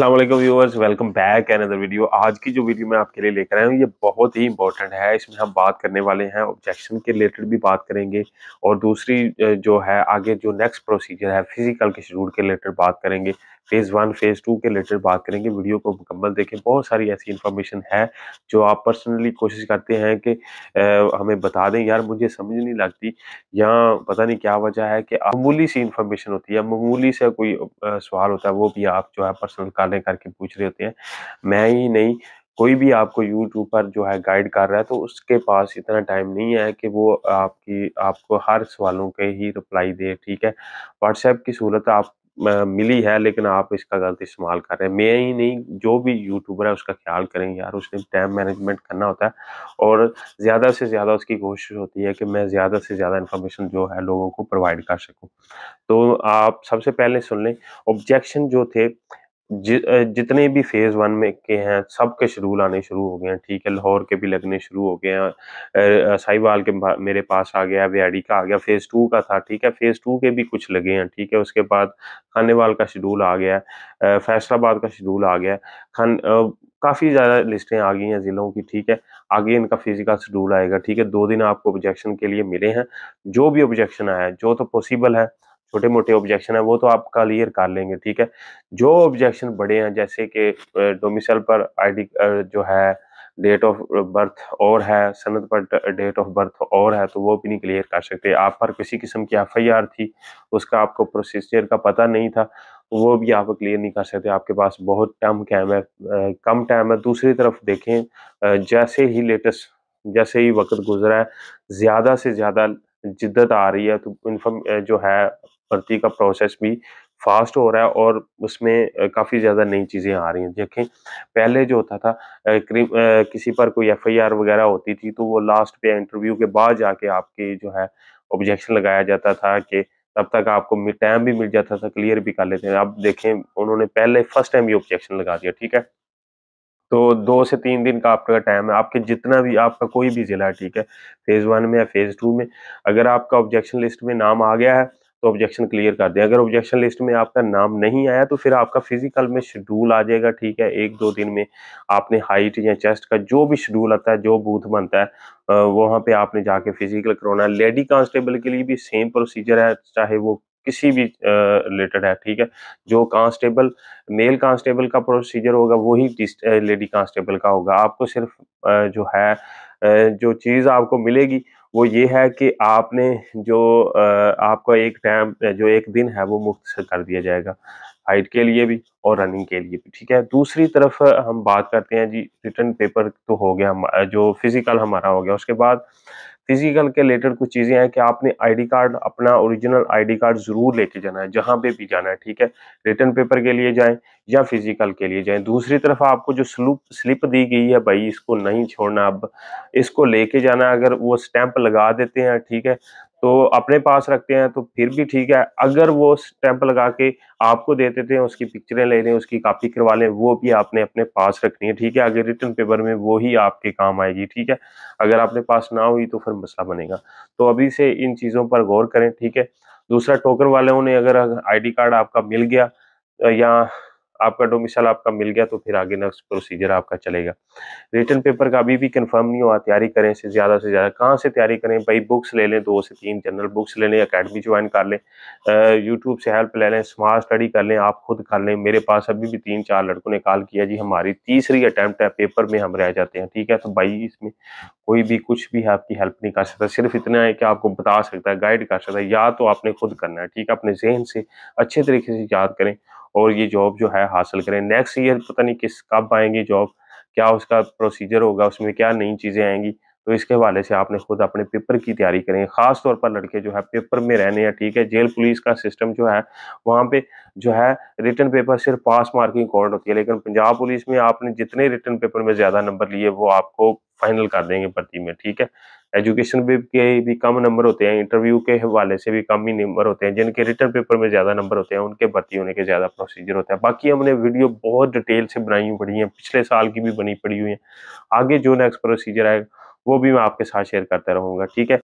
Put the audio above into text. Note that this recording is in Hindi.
वालेकुम viewers welcome back another video आज की जो वीडियो मैं आपके लिए लेकर आया हूँ, ये बहुत ही इंपॉर्टेंट है। इसमें हम बात करने वाले हैं ऑब्जेक्शन के रिलेटेड भी बात करेंगे और दूसरी जो है, आगे जो नेक्स्ट प्रोसीजर है फ़िज़िकल के शेड्यूल के रिलेटेड बात करेंगे। फ़ेज़ वन फ़ेज़ टू के रिलेटेड बात करेंगे वीडियो को मुकम्मल देखें। बहुत सारी ऐसी इन्फॉर्मेशन है जो आप पर्सनली कोशिश करते हैं कि हमें बता दें। यार, मुझे समझ नहीं लगती। या पता नहीं क्या वजह है कि मामूली सी इन्फॉर्मेशन होती है, मामूली से कोई सवाल होता है, वो भी आप जो है पर्सनल कॉलें करके पूछ रहे होते हैं। मैं ही नहीं, कोई भी आपको यूट्यूब पर जो है गाइड कर रहा है तो उसके पास इतना टाइम नहीं है कि वो आपकी, आपको हर सवालों के ही रिप्लाई दे, ठीक है? व्हाट्सएप की सहूलत आप मिली है, लेकिन आप इसका गलत इस्तेमाल कर रहे हैं। मैं ही नहीं, जो भी यूट्यूबर है, उसका ख्याल करेंगे यार, उसने टाइम मैनेजमेंट करना होता है और ज़्यादा से ज़्यादा उसकी कोशिश होती है कि मैं ज़्यादा से ज़्यादा इन्फॉर्मेशन जो है, लोगों को प्रोवाइड कर सकूँ। तो आप सबसे पहले सुन लें। ऑब्जेक्शन जो थे जि, जितने भी फ़ेज़ वन में के हैं सब के शेड्यूल आने शुरू हो गए हैं ठीक है? लाहौर के भी लगने शुरू हो गए हैं साहिवाल के मेरे पास आ गया वी का आ गया फ़ेज़ टू का था ठीक है? फ़ेज़ टू के भी कुछ लगे हैं ठीक है? उसके बाद खानेवाल का शेड्यूल आ गया फैसलाबाद का शेड्यूल आ गया खान काफ़ी ज़्यादा लिस्टें आ गई हैं ज़िलों की ठीक है? आगे इनका फ़िज़िकल शेड्यूल आएगा ठीक है? दो दिन आपको ऑब्जेक्शन के लिए मिले हैं जो भी ऑब्जेक्शन आया जो तो पॉसिबल है छोटे मोटे ऑब्जेक्शन है, वो तो आप क्लियर कर लेंगे, ठीक है? जो ऑब्जेक्शन बड़े हैं, जैसे कि डोमिसल पर आईडी जो है डेट ऑफ़ बर्थ और है सनत पर डेट ऑफ़ बर्थ और है तो वो भी नहीं क्लियर कर सकते। आप पर किसी किस्म की एफआईआर थी, उसका आपको प्रोसीजर का पता नहीं था, वो भी आप क्लियर नहीं कर सकते। आपके पास बहुत कम टाइम है कम टाइम है। दूसरी तरफ़ देखें जैसे ही लेटेस्ट जैसे ही वक्त गुजरा है, ज़्यादा से ज़्यादा जिद्दत आ रही है तो इन्फॉर्म जो है भर्ती का प्रोसेस भी फास्ट हो रहा है और उसमें काफ़ी ज़्यादा नई चीज़ें आ रही हैं। देखें, पहले जो होता था किसी पर कोई एफआईआर वगैरह होती थी तो वो लास्ट पे इंटरव्यू के बाद जाके आपके जो है ऑब्जेक्शन लगाया जाता था कि तब तक आपको टाइम भी मिल जाता था क्लियर भी कर लेते हैं अब देखें, उन्होंने पहले फ़र्स्ट टाइम ये ऑब्जेक्शन लगा दिया, ठीक है? तो दो से तीन दिन का आपका टाइम है। आपके जितना भी, आपका कोई भी ज़िला है ठीक है? फ़ेज़ वन में या फ़ेज़ टू में, अगर आपका ऑब्जेक्शन लिस्ट में नाम आ गया है तो ऑब्जेक्शन क्लियर कर दें। अगर ऑब्जेक्शन लिस्ट में आपका नाम नहीं आया तो फिर आपका फ़िज़िकल में शेड्यूल आ जाएगा, ठीक है? एक दो दिन में आपने हाइट या चेस्ट का जो भी शेड्यूल आता है, जो बूथ बनता है वहाँ पे आपने जाके फ़िज़िकल करवाना है। लेडी कांस्टेबल के लिए भी सेम प्रोसीजर है, चाहे वो किसी भी रिलेटेड है, ठीक है? जो कांस्टेबल मेल कांस्टेबल का प्रोसीजर होगा, वही लेडी कांस्टेबल का होगा। आपको सिर्फ़ जो है जो चीज़ आपको मिलेगी वो ये है कि आपने जो आपका एक टाइम जो एक दिन है वो मुफ़्त कर दिया जाएगा हाइट के लिए भी और रनिंग के लिए भी, ठीक है? दूसरी तरफ़ हम बात करते हैं जी रिटर्न पेपर तो हो गया जो फ़िज़िकल हमारा हो गया, उसके बाद फ़िज़िकल के रिलेटेड कुछ चीज़ें हैं कि आपने आईडी कार्ड अपना ओरिजिनल आईडी कार्ड ज़रूर लेके जाना है, जहाँ पे भी जाना है, ठीक है? रिटर्न पेपर के लिए जाएँ या फ़िज़िकल के लिए जाएँ। दूसरी तरफ़ आपको जो स्लूप स्लिप दी गई है भाई, इसको नहीं छोड़ना अब। इसको लेके जाना, अगर वो स्टैंप लगा देते हैं, ठीक है? तो अपने पास रखते हैं तो फिर भी ठीक है। अगर वो स्टैंप लगा के आपको दे देते हैं उसकी पिक्चरें ले लें उसकी कॉपी करवा लें, वो भी आपने अपने पास रखनी है, ठीक है? अगर रिटर्न पेपर में वो ही आपके काम आएगी, ठीक है? अगर आपने पास ना हुई तो फिर मसला बनेगा। तो अभी से इन चीज़ों पर गौर करें, ठीक है? दूसरा टोकर वालों ने अगर आईडी कार्ड आपका मिल गया, या आपका डोमिसाइल आपका मिल गया तो फिर आगे नेक्स्ट प्रोसीजर आपका चलेगा। रिटर्न पेपर का अभी भी कंफर्म नहीं हुआ, तैयारी करें से ज़्यादा से ज़्यादा। कहाँ से तैयारी करें? भाई बुक्स ले लें, दो से तीन जनरल बुक्स ले लें अकेडमी ज्वाइन कर लें यूट्यूब से हेल्प ले लें स्मार्ट स्टडी कर लें, आप खुद कर लें। मेरे पास अभी भी तीन चार लड़कों ने कॉल किया जी, हमारी तीसरी अटैम्प्ट है पेपर में हम रह जाते हैं, ठीक है? तो भाई इसमें कोई भी कुछ भी आपकी हेल्प नहीं कर सकता, सिर्फ़ इतना है कि आपको बता सकता है गाइड कर सकता है, या तो आपने खुद करना है, ठीक है? अपने जहन से अच्छे तरीके से याद करें। और ये जॉब जो है हासिल करें। नेक्स्ट ईयर पता नहीं किस, कब आएँगी जॉब क्या उसका प्रोसीजर होगा, उसमें क्या नई चीज़ें आएँगी। तो इसके हवाले से आपने खुद अपने पेपर की तैयारी करें। खास तौर पर लड़के जो है पेपर में रहने हैं ठीक है, जेल पुलिस का सिस्टम जो है, वहाँ पे जो है रिटर्न पेपर सिर्फ़ पास मार्किंग कोड होती है, लेकिन पंजाब पुलिस में आपने जितने रिटर्न पेपर में ज़्यादा नंबर लिए, वो आपको फाइनल कर देंगे भर्ती में, ठीक है? एजुकेशन भी के भी कम नंबर होते हैं, इंटरव्यू के हवाले से भी कम ही नंबर होते हैं, जिनके रिटर्न पेपर में ज़्यादा नंबर होते हैं, उनके भर्ती होने के ज़्यादा प्रोसीजर होता है। बाकी हमने वीडियो बहुत डिटेल से बनाई पड़ी हैं, पिछले साल की भी बनी पड़ी हुई है। आगे जो नेक्स्ट प्रोसीजर आएगा वो भी मैं आपके साथ शेयर करता रहूँगा ठीक है?